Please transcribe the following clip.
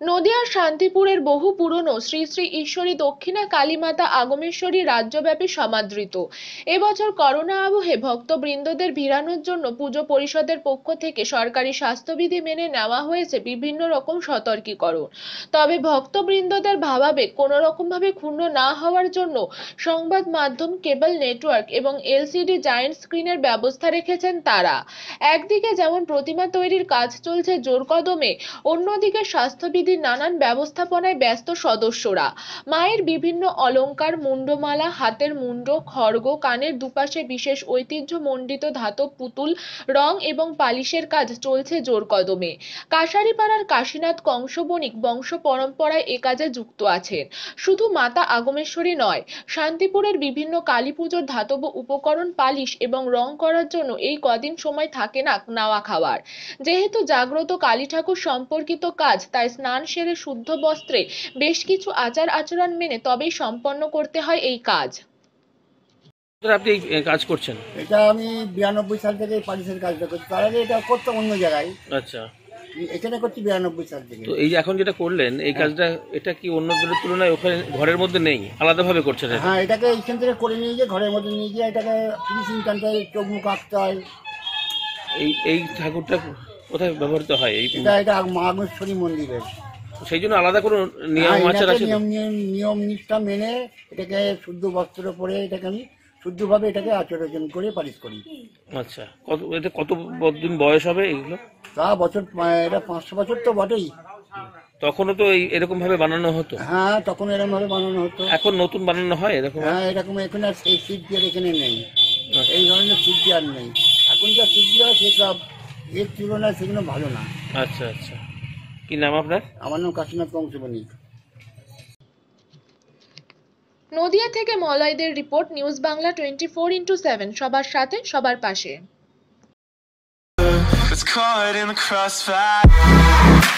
নদিয়ার শান্তিপুরের বহু পুরনো শ্রী শ্রী ঈশ্বরী দক্ষিণা কালীমাতা আগমেশ্বরী রাজ্যব্যাপী সমাদৃত। এবছর করোনা আবহে ভক্তবৃন্দদের ভিড়ানোর জন্য পুজো পরিষদের পক্ষ থেকে সরকারি স্বাস্থ্যবিধি মেনে নেওয়া হয়েছে বিভিন্ন রকম সতর্কীকরণ। তবে ভক্তবৃন্দদের ভাবাবেগ কোনো রকমভাবে ক্ষুণ্ণ না হওয়ার জন্য সংবাদ মাধ্যম কেবল নেটওয়ার্ক এবং এলসিডি জায়েন্ট স্ক্রিনের ব্যবস্থা রেখেছেন তারা। একদিকে যেমন প্রতিমা তৈরির কাজ চলছে জোর কদমে, অন্যদিকে স্বাস্থ্যবিধির নানান ব্যবস্থাপনায় ব্যস্ত সদস্যরা। মায়ের বিভিন্ন অলংকার মুন্ডমালা, হাতের মুন্ড, খড়গ, কানের দুপাশে বিশেষ ঐতিহ্যমণ্ডিত ধাতব পুতুল, রং এবং পালিশের কাজ চলছে জোর কদমে। কাশারিপাড়ার কাশীনাথ কংস বণিক বংশ পরম্পরায় এ কাজে যুক্ত আছেন। শুধু মাতা আগমেশ্বরী নয়, শান্তিপুরের বিভিন্ন কালী পুজোর ধাতব উপকরণ, পালিশ এবং রং করার জন্য এই কদিন সময় থাকে না নাওয়া খাওয়ার। যেহেতু জাগ্রত কালী ঠাকুর সম্পর্কিত কাজ, তাই স্নান সেরে শুদ্ধ বস্ত্রে বেশ কিছু আচার আচরণ মেনে তবেই সম্পন্ন করতে হয় এই কাজ। আপনি এই কাজ করছেন? এটা আমি বিরানব্বই সাল থেকে এই পালিশের কাজটা করছি। তার আগে এটা করতাম অন্য জায়গায়। আচ্ছা। এখানে করছি বিরানব্বই সাল থেকে। তো এই যে এখন যেটা করলেন এই কাজটা এটা কি অন্যদের তুলনায় ওখানে ঘরের মধ্যে নেই? আলাদাভাবে করছেন হ্যাঁ এটাকে এইখান থেকে করে নিয়ে গিয়ে ঘরের মধ্যে নিয়ে গিয়ে এটাকে ফিনিশিং টানতে হয় চোখ মুখ আঁকতে হয়। এই এই ঠাকুরটা কোথায় ব্যবহৃত হয় এই এটা এটা মহাগেশ্বরী মন্দিরের। সেই জন্য আলাদা কোনো নিয়ম হ্যাঁ, আচার আছে তো? নিয়ম নিয়ম নিয়ম নিষ্ঠা মেনে এটাকে শুদ্ধ বস্ত্র পরে এটাকে আমি শুদ্ধভাবে এটাকে আচরণ করে পালিশ করি। আচ্ছা কত এটা কত দিন বয়স হবে এগুলো? তা বছর এটা পাঁচশো বছর তো বটেই। তখনও তো এই এরকম ভাবে বানানো হতো? হ্যাঁ তখন এরকম ভাবে বানানো হতো। এখন নতুন বানানো হয় এরকম? হ্যাঁ এরকম এখানে আর সেই সিট এখানে নেই। আচ্ছা। এই ধরনের সিট গিয়ার নেই। এখন যা সিট গিয়ার সেসব। এর তুলনায় সেগুলো ভালো না। আচ্ছা আচ্ছা। কি নাম আপনার? আমার নাম কাশীনাথ কংসবণিক নদিয়া থেকে মলয়দের report news Bangla twenty four into seven সবার সাথে সবার পাশে। It's caught in the crossfire.